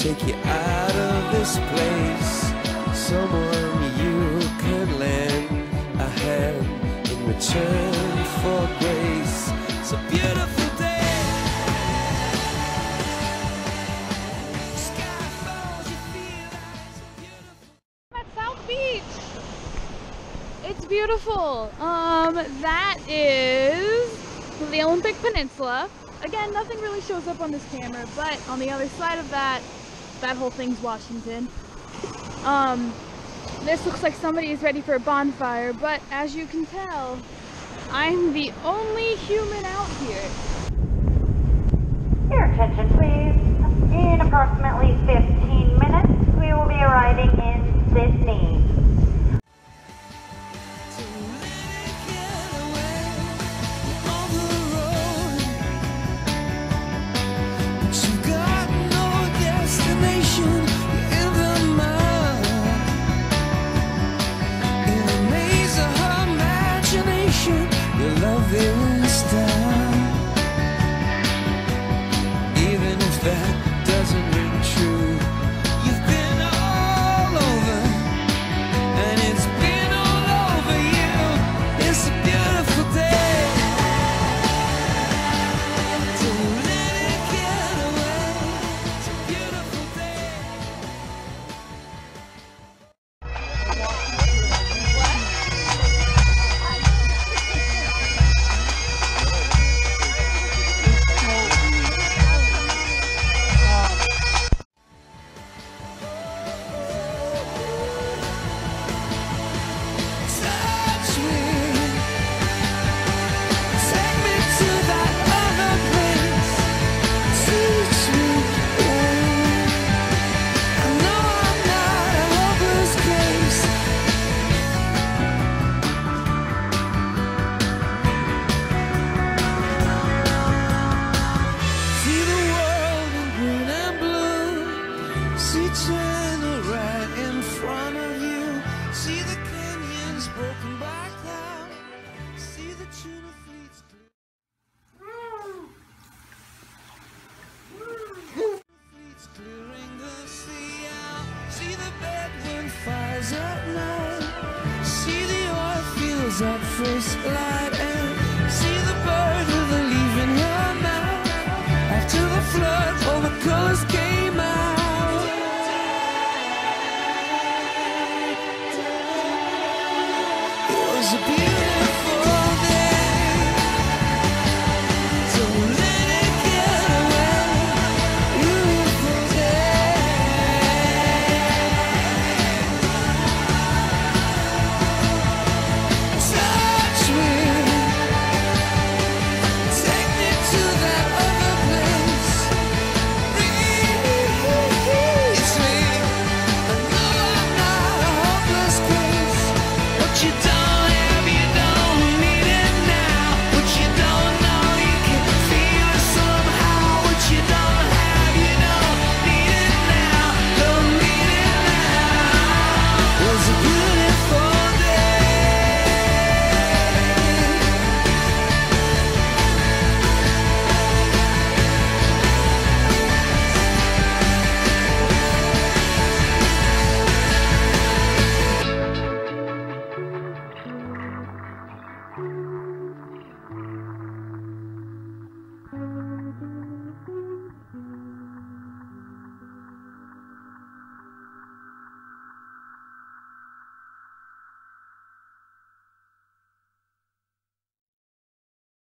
take you out of this place. Someone you could lend a hand in return for grace. It's a beautiful day. Sky falls, you feel like it's a at South Beach. It's beautiful. Um, that is the Olympic Peninsula. Again, nothing really shows up on this camera, but on the other side of that, that whole thing's Washington. Um, this looks like somebody is ready for a bonfire, but as you can tell, I'm the only human out here. Your attention, please. In approximately 15 minutes, we will be arriving in Sidney. Even was at first light and see the bird with a leaf in her mouth. After the flood, all the colors came out. It was a